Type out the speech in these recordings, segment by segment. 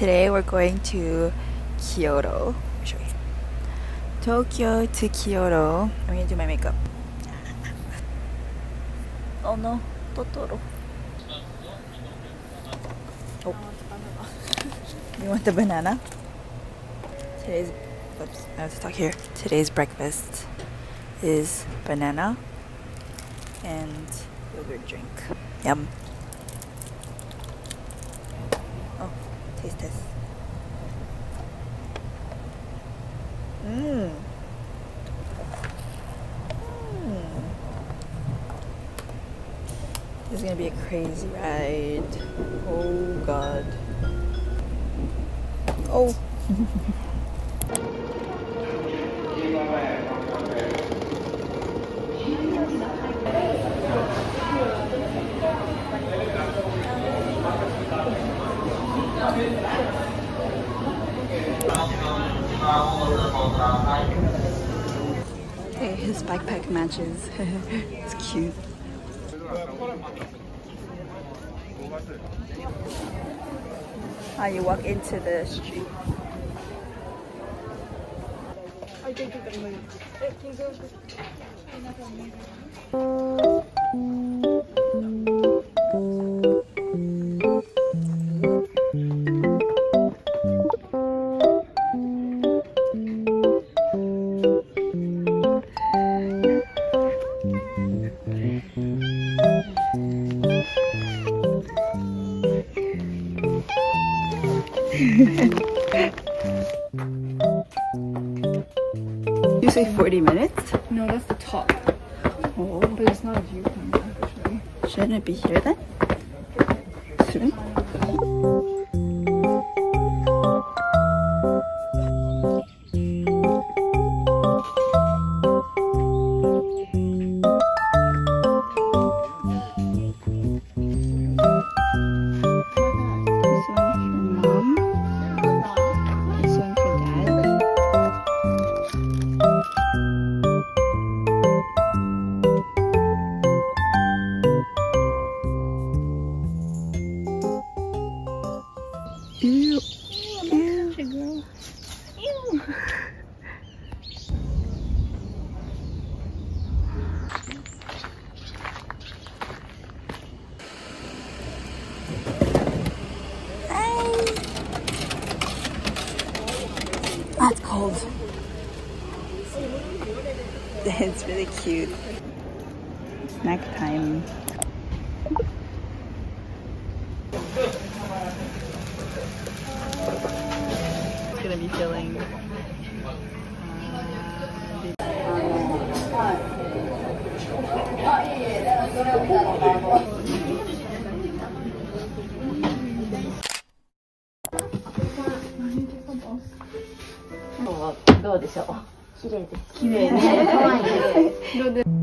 Today we're going to Kyoto. Let me show you. Tokyo to Kyoto. I'm gonna do my makeup. Oh no, Totoro. Oh. You want the banana? Today's oops, I have to talk here. Today's breakfast is banana and yogurt drink. Yum. Oh, taste. Mmm. Mmm. This is gonna be a crazy ride. Oh god. Oh. Hey, his backpack matches. it's cute. How you walk into the street. You say 40 minutes? That's cold. It's really cute. Snack time. どうでしょう？綺麗です。綺麗ね。可愛い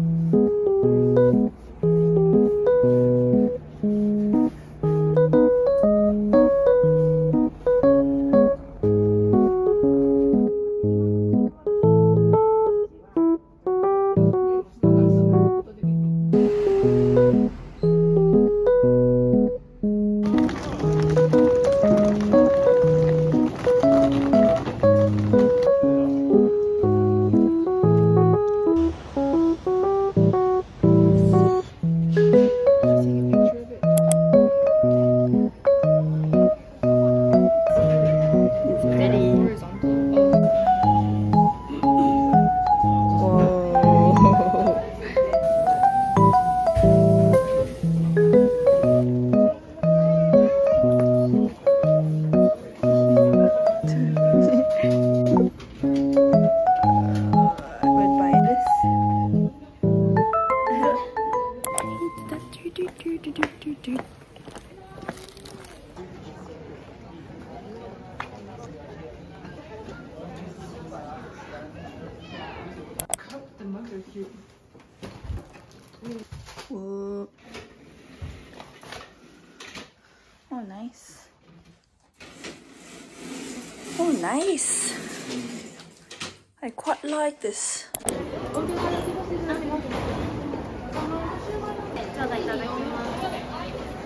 nice. I quite like this.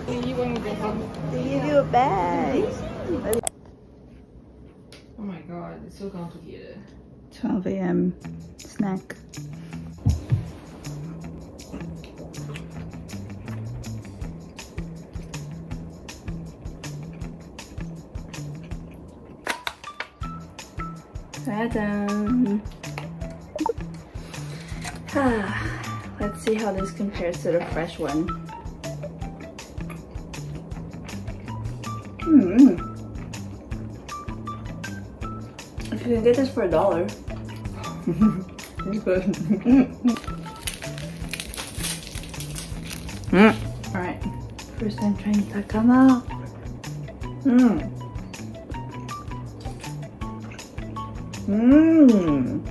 They give you a bag. Oh my god, it's so complicated. 12 a.m. snack. Ah, let's see how this compares to the fresh one. Hmm. If you can get this for a dollar. it's good. Mm. Alright. First time trying takama. Mmm. Mmm.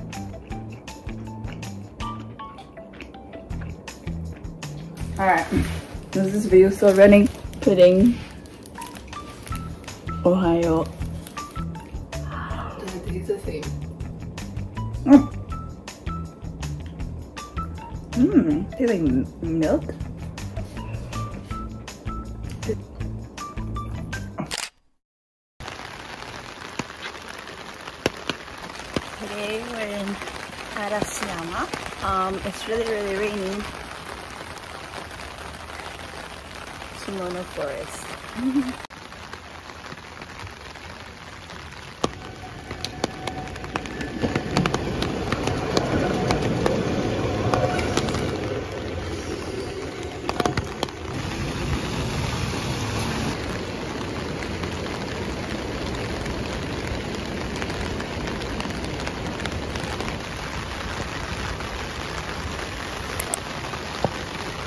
Alright. Is this video still running? Pudding. Ohio. Does it taste the same? Mm. Mmm. Tastes like milk. Today we're in Arashiyama. Um, it's really, really rainy. Kimono Forest.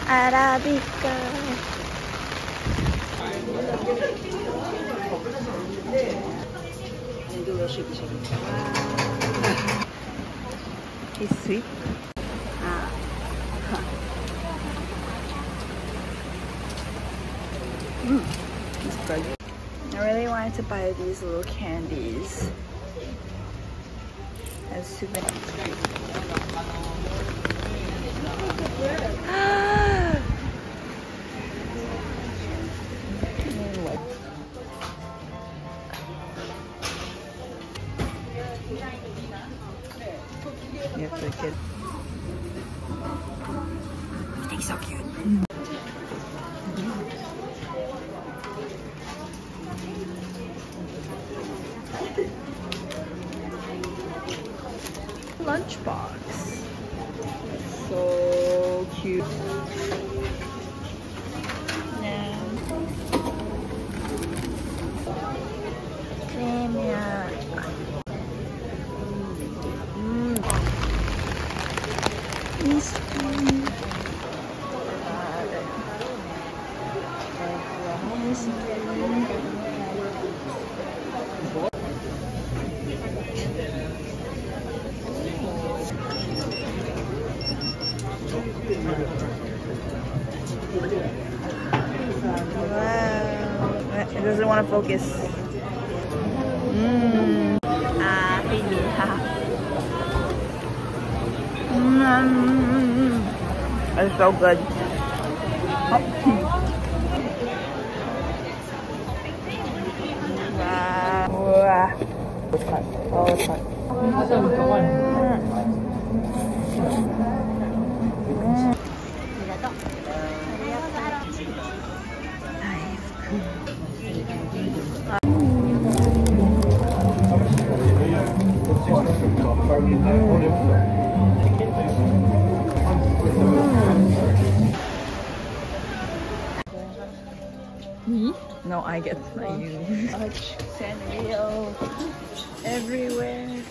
Arabica. And do a little shaky shaky. He's sweet. Ah. Mm, it's good. I really wanted to buy these little candies as souvenirs. Focus. Mmm. Ah, baby. Mmm. It's so good. Wow. It's. Oh, it's hot. Me? No, I get not you. Touch Sanrio everywhere.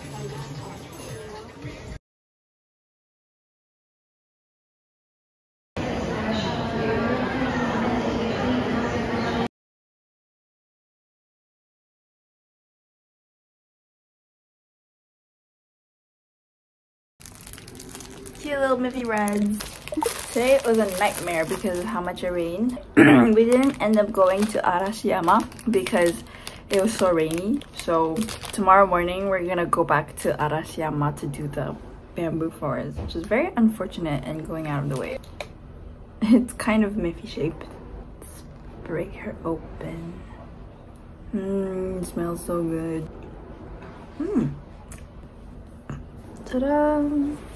Little Miffy Reds. Today it was a nightmare because of how much it rained. we didn't end up going to Arashiyama because it was so rainy. So tomorrow morning we're gonna go back to Arashiyama to do the bamboo forest, which is very unfortunate and going out of the way. It's kind of Miffy shaped. Let's break her open. Mmm, smells so good. Mmm. Ta-da!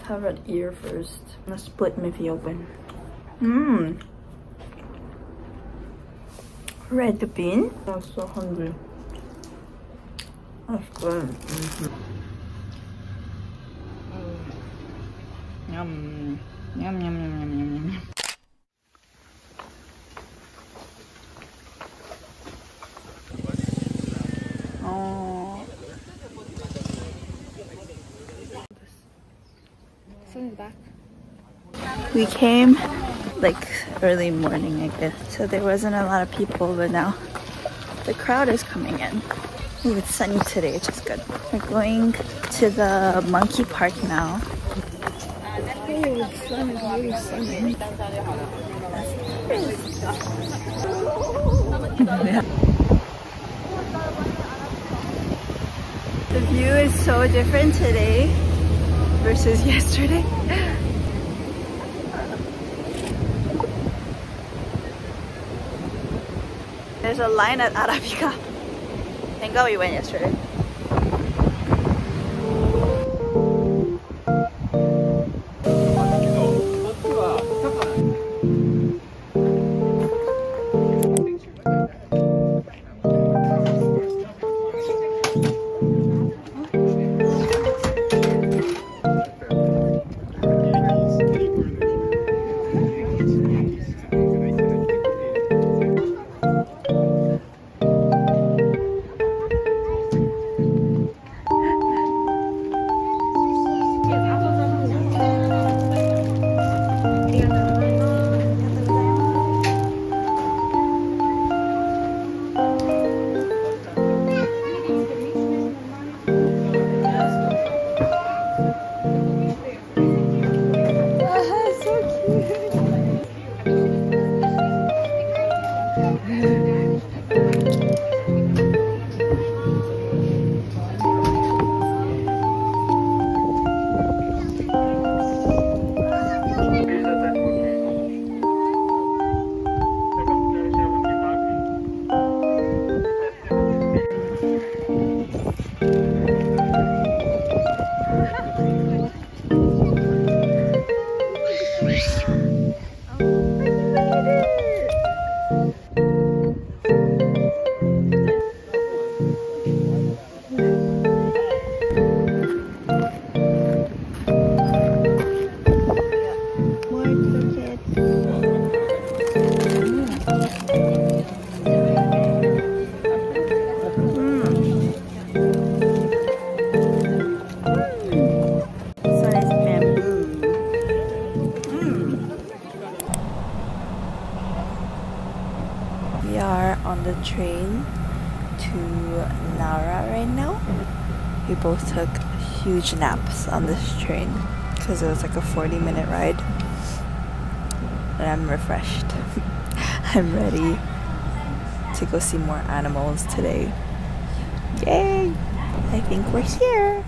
Have an ear first. I'm gonna split Miffy open. Mmm. Red bean. I'm so hungry. That's good. Mm-hmm. Yum. Yum, yum, yum, yum, yum, yum. Oh. Sun's back. We came like early morning, I guess, so there wasn't a lot of people, but now the crowd is coming in. Ooh, it's sunny today, which is good. We're going to the monkey park now. The view is so different today versus yesterday. There's a line at Arabica. Thank God we went yesterday. Nara right now. We both took huge naps on this train because it was like a 40 minute ride. And I'm refreshed. I'm ready to go see more animals today. Yay! I think we're here.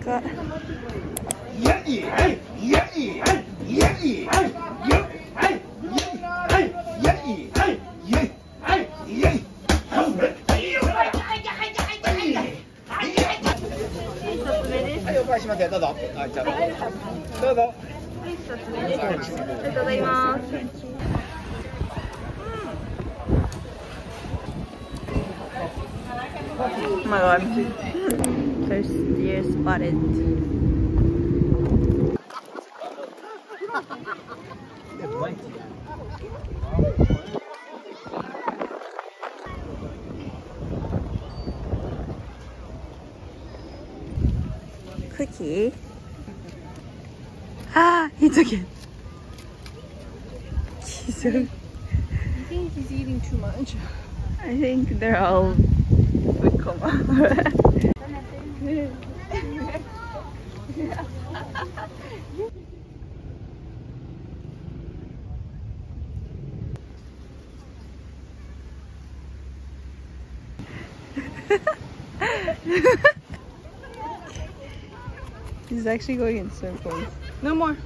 かはい、しますよ。どうぞ。はい、ちゃどうぞ。はい、一つ目でい。ありがとうございます。うん、まあ、deer spotted. Cookie. Ah, he took it. He's so I think he's eating too much. I think they're all with coma. He's actually going in circles. No more.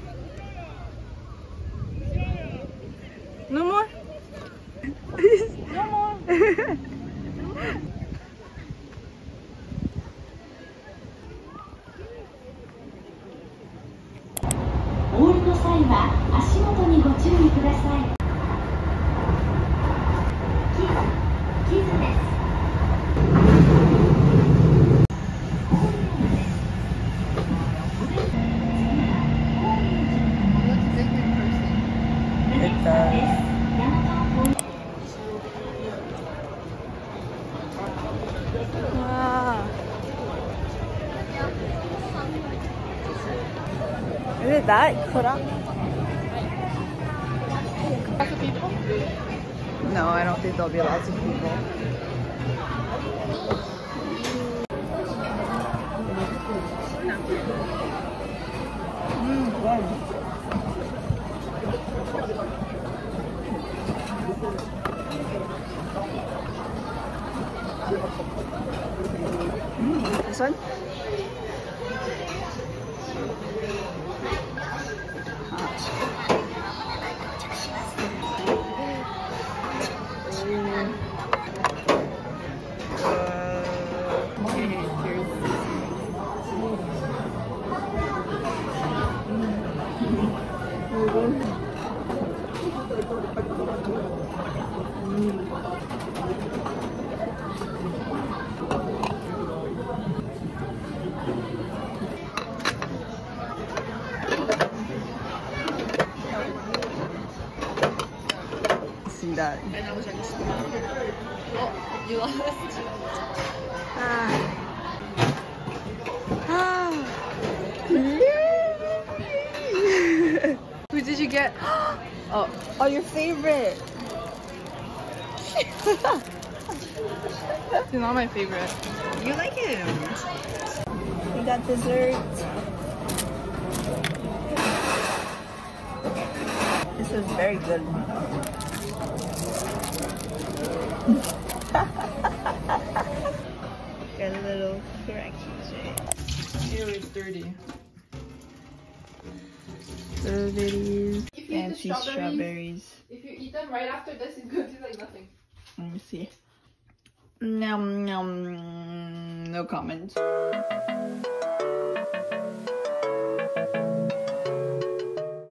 That Kura? No, I don't think there'll be lots of people. That? And I was like, oh, you lost. Ah. Ah. Who did you get? Oh, oh, your favorite. He's not my favorite. You like him. We got dessert. This was very good. got a little corrections right. Ew, it's dirty. Strawberries. If you eat Fancy strawberries- strawberries. If you eat them right after this, it's going to taste like nothing. Let me see. Nom nom. No comment.